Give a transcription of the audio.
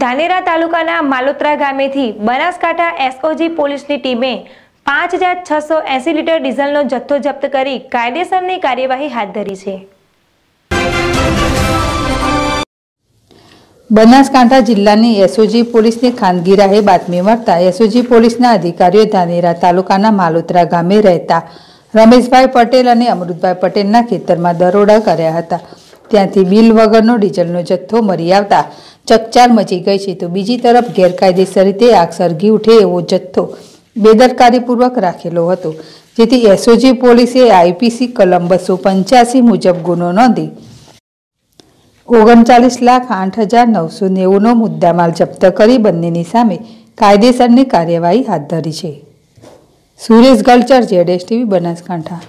ધાનેરા તાલુકાના માલોત્રા ગામેથી બનાસકાંઠા એસઓજી પોલીસની ટીમે પાંચ હજાર છસો એસી લીટર ડીઝલનો જથ્થો જપ્ત કરી કાયદેસરની કાર્યવાહી હાથ ધરી છે. બનાસકાંઠા જિલ્લાની એસઓજી પોલીસની ખાનગી રાહે બાતમી મળતા એસઓજી પોલીસના અધિકારીઓ ધાનેરા તાલુકાના માલોત્રા ગામે રહેતા રમેશભાઈ પટેલ અને અમૃતભાઈ પટેલના ખેતરમાં દરોડા કર્યા હતા. ત્યાંથી બિલ વગરનો ડીઝલનો જથ્થો મળી આવતા ચકચાર મચી ગઈ છે. તો બીજી તરફ ગેરકાયદેસર રીતે આગ સળગી ઉઠે એવો જથ્થો બેદરકારીપૂર્વક રાખેલો હતો, જેથી એસઓજી પોલીસે આઈપીસી કલમ બસો પંચ્યાસી મુજબ ગુનો નોંધી ઓગણચાલીસ લાખ આઠ હજાર નવસો નેવુંનો મુદ્દામાલ જપ્ત કરી બંનેની સામે કાયદેસરની કાર્યવાહી હાથ ધરી છે. સુરેશ ગલચર જેડેશ ટીવી બનાસકાંઠા.